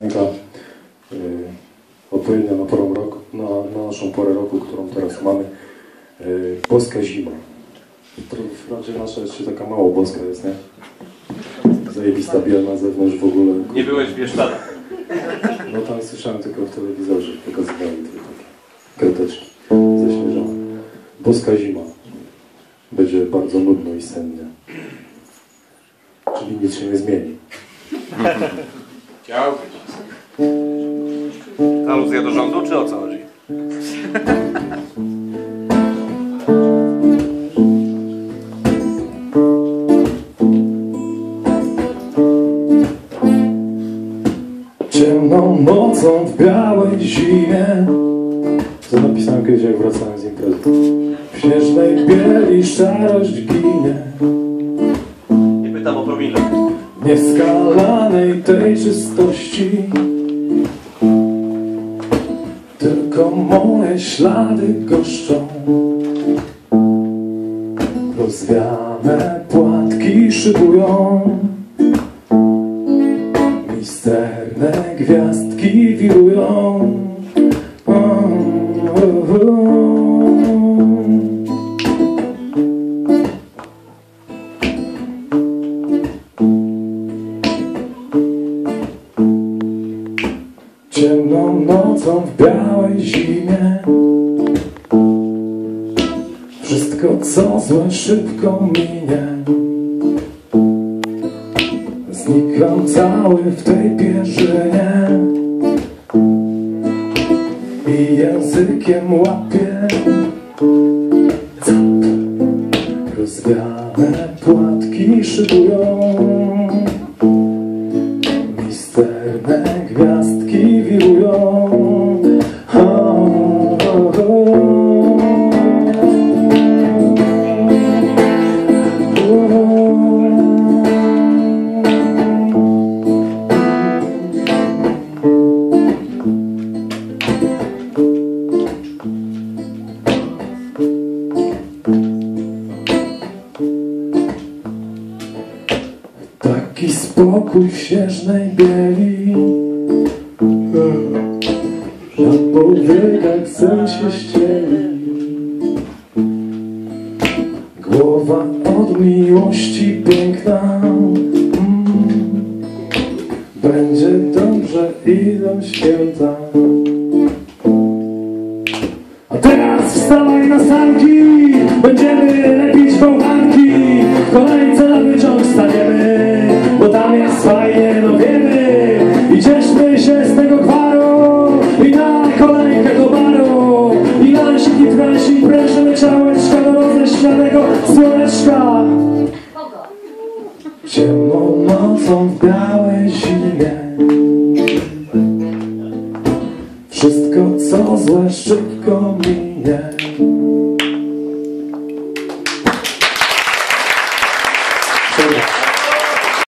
Piosenka y, odpowiednia na, porą roku, na, na naszą porę roku, którą teraz mamy. Y, boska zima. Wprawdzie nasza jeszcze taka mało boska jest, nie? Zajebista biela na zewnątrz w ogóle. Nie byłeś w Bieszczadach. No tam słyszałem tylko w telewizorze, pokazywali te takie kredeczki zaśnieżone. Boska zima. Będzie bardzo nudno i sennie. Czyli nic się nie zmieni. Chciałbyś. Aluzja do rządu, czy o co chodzi? Ciemną nocą w białej zimie To napisałem kiedyś jak wracałem z imprezy W śnieżnej bieli szarość ginie Nie pytam o promile. Nieskalanej tej czystości. Tylko moje ślady goszczą. Rozwiane płatki szybują. Misterne gwiazdki wirują Ciemną nocą w białej zimie. Wszystko co złe szybko minie. Znikam cały w tej pierzynie. I językiem łapię Cap. Rozwiane płatki szybują Taki spokój w śnieżnej bieli. Na powiekach sen się ścieli miłości piękna. Mm. Będzie dobrze, idą święta. A teraz wstawaj na sanki Będziemy roześmianego słoneczka. Ciemną nocą w białej zimie. Wszystko co złe szybko minie